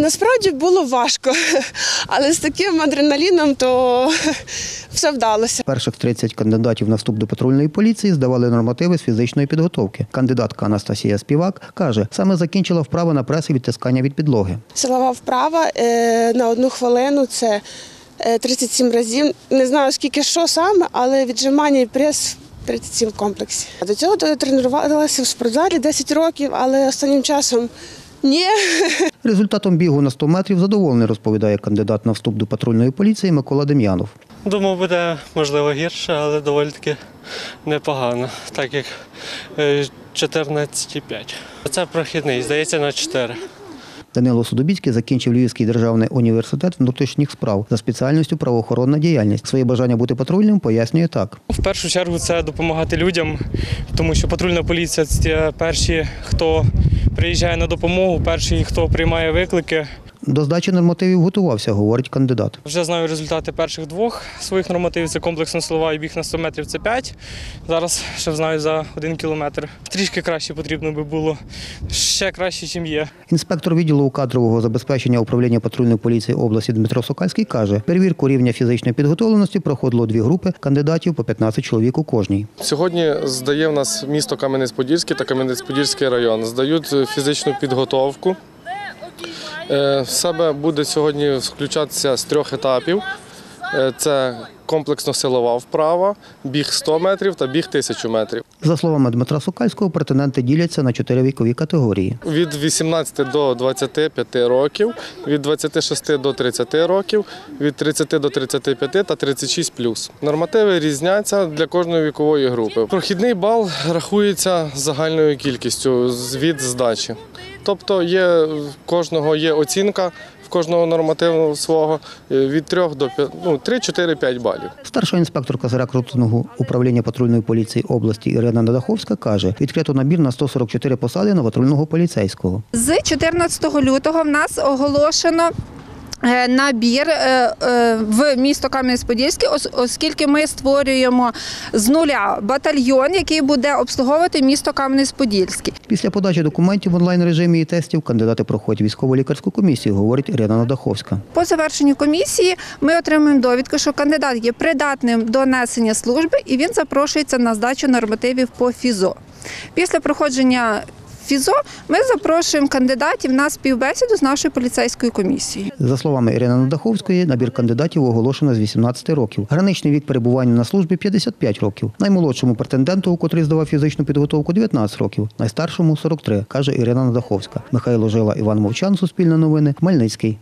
Насправді було важко, але з таким адреналіном то все вдалося. Перших 30 кандидатів на вступ до патрульної поліції здавали нормативи з фізичної підготовки. Кандидатка Анастасія Співак каже, саме закінчила вправи на преси відтискання від підлоги. Силова вправа е, на одну хвилину це е, 37 разів. Не знаю скільки що саме, але віджимання і прес 37 комплексів. До цього тренувалася в спортзалі 10 років, але останнім часом ні. Результатом бігу на 100 метрів задоволений, розповідає кандидат на вступ до патрульної поліції Микола Дем'янов. Думав, буде можливо гірше, але доволі таки непогано, так як е, 14,5. Це прохідний, здається, на 4. Данило Судобіцький закінчив Львівський державний університет внутрішніх справ за спеціальністю правоохоронна діяльність. Своє бажання бути патрульним пояснює так. В першу чергу це допомагати людям, тому що патрульна поліція це перші, хто приїжджає на допомогу, Перший, хто приймає виклики. До здачі нормативів готувався, говорить кандидат. Вже знаю результати перших двох своїх нормативів. Це комплексна силова і біг на 100 метрів це 5. Зараз ще знаю за один кілометр. Трішки краще потрібно би було. Ще краще, ніж є. Інспектор відділу кадрового забезпечення управління патрульної поліції області Дмитро Сокальський каже, перевірку рівня фізичної підготовленості проходило дві групи кандидатів по 15 чоловік у кожній. Сьогодні здає в нас місто Кам'янець-Подільський та Кам'янець-Подільський район. Здають фізичну підготовку. Е, В себе буде сьогодні включатися з трьох етапів. Е, Це комплексно-силова вправа, біг 100 метрів та біг 1000 метрів. За словами Дмитра Сокальського, претенденти діляться на чотири вікові категорії. Від 18 до 25 років, від 26 до 30 років, від 30 до 35 та 36 Нормативи різняться для кожної вікової групи. Прохідний бал рахується загальною кількістю від здачі. Тобто є кожного є оцінка в кожного нормативного свого е, від 3 до 5, ну, 3, 4, 5 балів. Старша інспекторка з рекрутингу управління патрульної поліції області Ірина Надаховська каже, відкрито набір на 144 посади на патрульного поліцейського. З 14 лютого в нас оголошено. Е, Набір е, е, в місто Кам'янець-Подільський, оскільки ми створюємо з нуля батальйон, який буде обслуговувати місто Кам'янець-Подільський. Після подачі документів в онлайн режимі і тестів кандидати проходять військово-лікарську комісію, говорить Ірина Надаховська. По завершенню комісії ми отримуємо довідку, що кандидат є придатним до несення служби і він запрошується на здачу нормативів по ФІЗО. Після проходження ФІЗО ми запрошуємо кандидатів на співбесіду з нашою поліцейською комісією. За словами Ірини Надаховської, набір кандидатів оголошено з 18 років. Граничний вік перебування на службі 55 років. Наймолодшому претенденту, котрий здавав фізичну підготовку, 19 років, найстаршому 43, каже Ірина Надаховська. Михайло Жила, Іван Мовчан, Суспільне новини, Хмельницький.